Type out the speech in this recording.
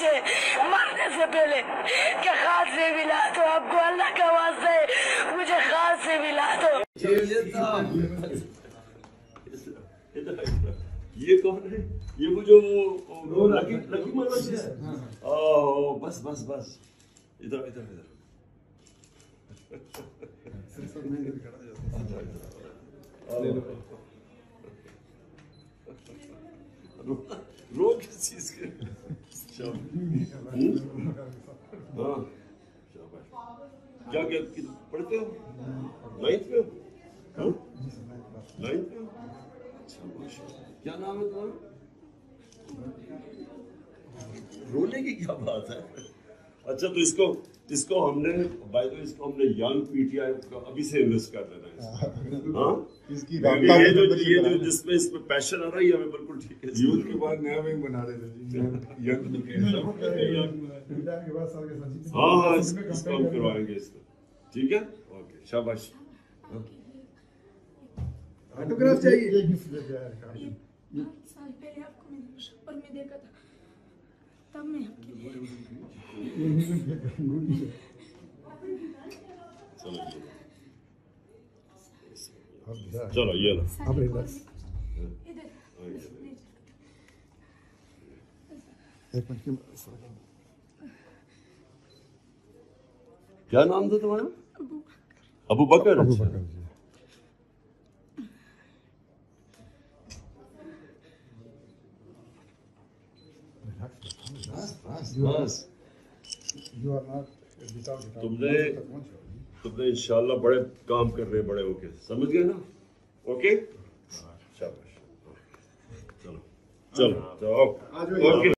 है मरने से पहले कि खाद से मिला दो आपको अल्लाह का वास्ते मुझे खाद से मिला दो ये कौन है? ये वो जो, वो बस बस बस। इधर इधर इधर। रो रो किस चीज़ के शाबाश। हाँ शाबाश क्या क्या पढ़ते हो? नाइन्थ में हो? हाँ? नाइन्थ में क्या नाम है तुम्हारा? रोने की क्या बात है? अच्छा तो इसको इसको हमने बाय द इसको हमने यंग पीटीआई को अभी से इन्वेस्ट कर देना है इसमें। हाँ। इसकी ये ये जो ये जो जिसमें इसमें पैशन आ रहा है ये हमें बिल्कुल ठीक है। यूथ के बाद नया विंग बना रहे थे जी। यंग के बाद संजीव हाँ हाँ इस- इसको हम करवाएँगे इसको। ठीक है ओके शाबाश ऑटोग्राफ चाहिए ये गिफ्ट दे दिया है ये पाँच साल पहले आपको मैंने पेपर में देखा था तब मैं आपके चलो ये लो। अब दिया है। चलो ये लो अब रिलैक्स इधर हाँ, ये लो। एक मिनट की क्या नाम था तुम्हारा अबू बकर अबू जी बस तुमने- तुमने इंशाल्लाह बड़े काम कर रहे बड़े होके समझ गए ना? ओके शाबाश। चलो। चलो। चलो। ओके